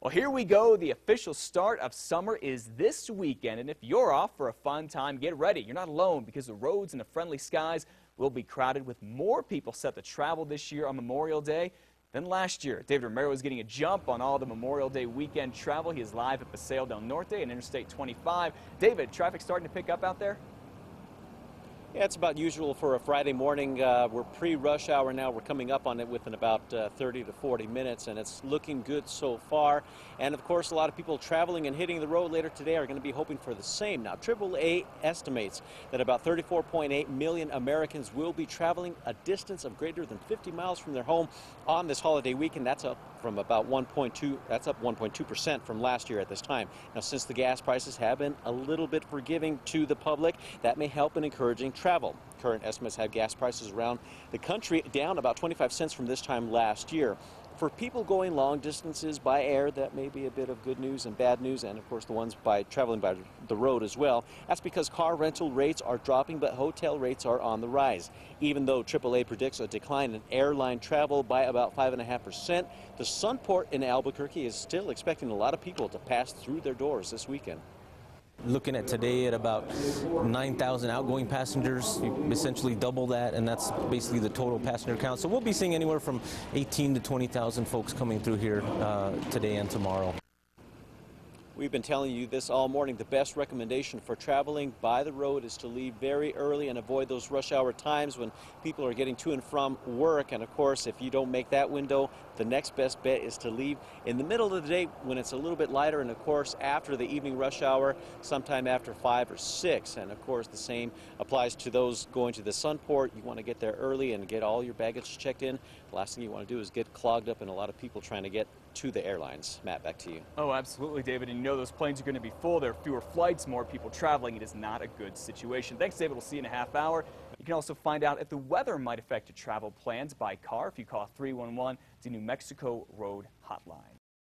Well, here we go. The official start of summer is this weekend. And if you're off for a fun time, get ready. You're not alone because the roads and the friendly skies will be crowded with more people set to travel this year on Memorial Day than last year. David Romero is getting a jump on all the Memorial Day weekend travel. He is live at Paseo del Norte and Interstate 25. David, traffic starting to pick up out there? Yeah, it's about usual for a Friday morning. Uh, we're pre-rush hour now. We're coming up on it within about uh, 30 to 40 minutes, and it's looking good so far. And of course, a lot of people traveling and hitting the road later today are going to be hoping for the same. Now, AAA estimates that about 34.8 million Americans will be traveling a distance of greater than 50 miles from their home on this holiday weekend. That's up from about 1.2. That's up 1.2 percent from last year at this time. Now, since the gas prices have been a little bit forgiving to the public, that may help in encouraging travel. Current estimates have gas prices around the country down about 25 cents from this time last year. For people going long distances by air, that may be a bit of good news and bad news, and of course the ones by traveling by the road as well. That's because car rental rates are dropping, but hotel rates are on the rise. Even though AAA predicts a decline in airline travel by about 5.5%, the Sunport in Albuquerque is still expecting a lot of people to pass through their doors this weekend. Looking at today at about 9,000 outgoing passengers, essentially double that, and that's basically the total passenger count. So we'll be seeing anywhere from 18 to 20,000 folks coming through here uh, today and tomorrow. We've been telling you this all morning. The best recommendation for traveling by the road is to leave very early and avoid those rush hour times when people are getting to and from work. And of course, if you don't make that window, the next best bet is to leave in the middle of the day when it's a little bit lighter. And of course, after the evening rush hour, sometime after 5 or 6. And of course, the same applies to those going to the Sunport. You want to get there early and get all your baggage checked in. The last thing you want to do is get clogged up and a lot of people trying to get to the airlines. Matt, back to you. Oh, absolutely, David. And you know those planes are going to be full. There are fewer flights, more people traveling. It is not a good situation. Thanks, David. We'll see you in a half hour. You can also find out if the weather might affect your travel plans by car if you call 311, the New Mexico Road Hotline.